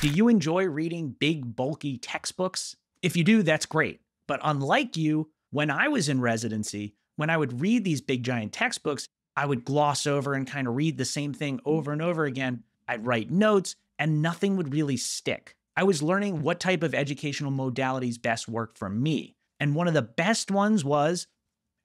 Do you enjoy reading big, bulky textbooks? If you do, that's great. But unlike you, when I was in residency, when I would read these big, giant textbooks, I would gloss over and kind of read the same thing over and over again. I'd write notes, and nothing would really stick. I was learning what type of educational modalities best worked for me. And one of the best ones was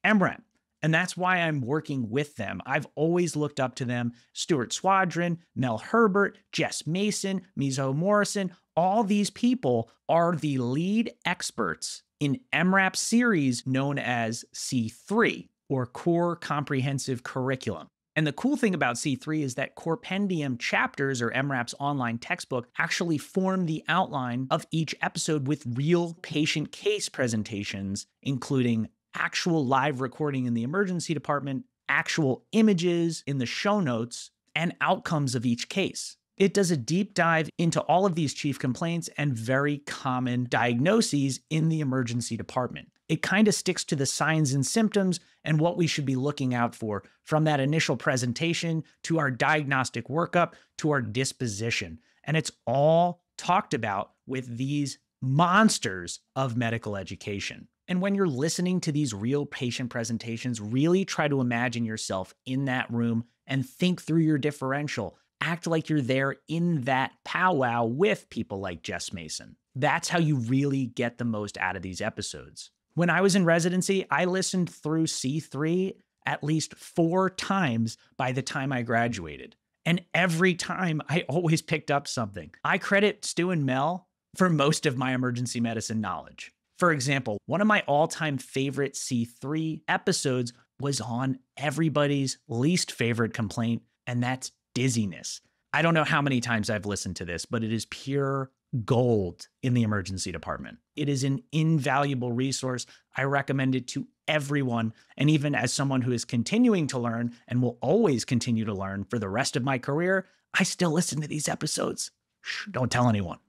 EMRAP. And that's why I'm working with them. I've always looked up to them. Stuart Swadron, Mel Herbert, Jess Mason, Mizuho Morrison, all these people are the lead experts in EMRAP series known as C3 or Core Comprehensive Curriculum. And the cool thing about C3 is that CorePendium chapters or EMRAP's online textbook actually form the outline of each episode with real patient case presentations, including actual live recording in the emergency department, actual images in the show notes, and outcomes of each case. It does a deep dive into all of these chief complaints and very common diagnoses in the emergency department. It kind of sticks to the signs and symptoms and what we should be looking out for from that initial presentation to our diagnostic workup to our disposition. And it's all talked about with these monsters of medical education. And when you're listening to these real patient presentations, really try to imagine yourself in that room and think through your differential. Act like you're there in that powwow with people like Jess Mason. That's how you really get the most out of these episodes. When I was in residency, I listened through C3 at least four times by the time I graduated. And every time I always picked up something. I credit Stu and Mel for most of my emergency medicine knowledge. For example, one of my all time favorite C3 episodes was on everybody's least favorite complaint, and that's dizziness. I don't know how many times I've listened to this, but it is pure gold in the emergency department. It is an invaluable resource. I recommend it to everyone. And even as someone who is continuing to learn and will always continue to learn for the rest of my career, I still listen to these episodes. Shh, don't tell anyone.